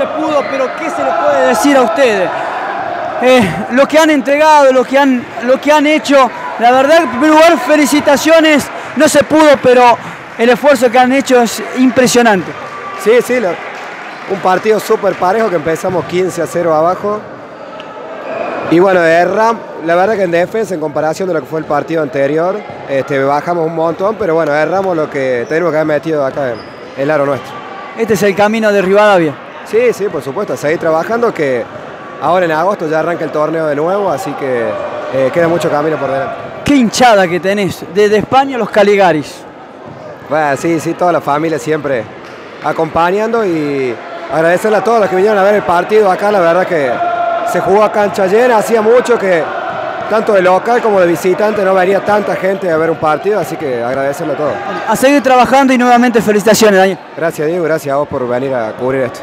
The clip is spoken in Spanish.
se pudo, pero ¿qué se le puede decir a ustedes? Eh, lo que han entregado, lo que han, lo que han hecho, la verdad, en primer lugar, felicitaciones, no se pudo, pero el esfuerzo que han hecho es impresionante. Sí, sí, lo- un partido súper parejo que empezamos 15 a 0 abajo. Y bueno, erramos, la verdad que en defensa, en comparación de lo que fue el partido anterior, este, bajamos un montón, pero bueno, erramos lo que tenemos que haber metido acá en el aro nuestro. Este es el camino de Rivadavia. Sí, sí, por supuesto, seguir trabajando que ahora en agosto ya arranca el torneo de nuevo, así que eh, queda mucho camino por delante. Qué hinchada que tenés, desde España a los Caligaris. Bueno, sí, sí, toda la familia siempre acompañando y agradecerle a todos los que vinieron a ver el partido acá, la verdad que se jugó a cancha llena, hacía mucho que tanto de local como de visitante no venía tanta gente a ver un partido, así que agradecerle a todos. A seguir trabajando y nuevamente felicitaciones, Daniel. Gracias Diego, gracias a vos por venir a cubrir esto.